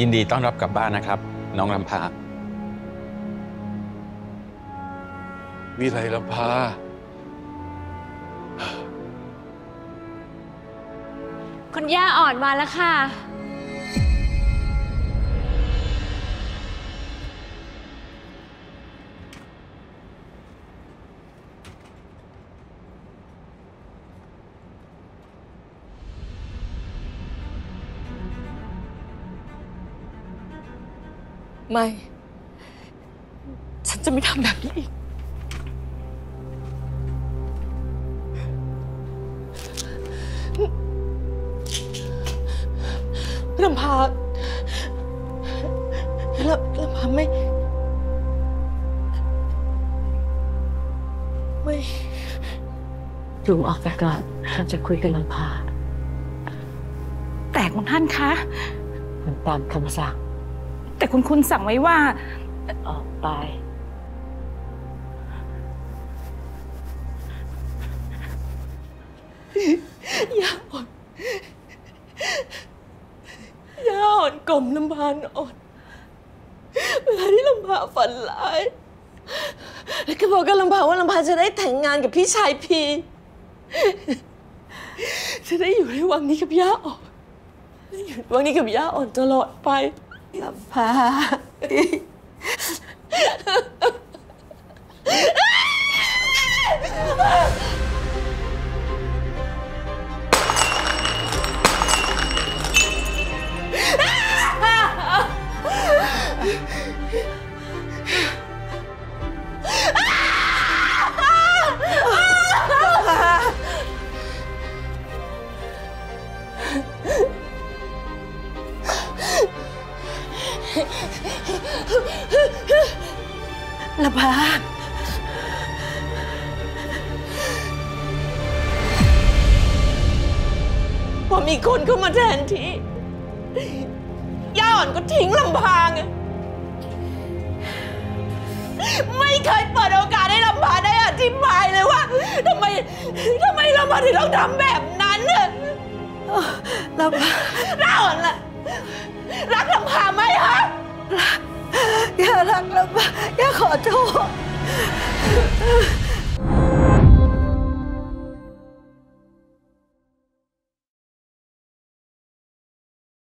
ยินดีต้อนรับกลับบ้านนะครับ น้องลำพา วิไลลำพา คุณย่าอ่อนมาแล้วค่ะ ไม่ ฉันจะไม่ทำแบบนี้อีก ลำพาลำลำพาไม่ ไม่ลุงออกไปก่อนฉันจะคุยกับลำพาแต่คุณท่านคะ มันตามคำสั่ง แต่คุณคุณสั่งไว้ว่า ออกไป ย่าอ่อนย่าอ่อนกลมลำพานอ่อนเวลาที่ลำพาฝันร้ายแล้วก็บอกกับลำพาว่าลำพาจะได้แต่งงานกับพี่ชายพี จะได้อยู่ในวังนี้กับย่าอ่อนอยู่ในวังนี้กับย่าอ่อนตลอดไป Ya, Pak. ลำพาลำพาพอมีคนเข้ามาแทนที่ย่าอ่อนก็ทิ้งลำพางอะไม่เคยเปิดโอกาสให้ลำพาได้อธิบายเลยว่าทำไมทำไมลำพาถึงต้องทำแบบนั้นน่ะลำพาย่าอ่อนล่ะรักลำพาไหมฮะรัก ย่ารักลำพาย่าขอโทษ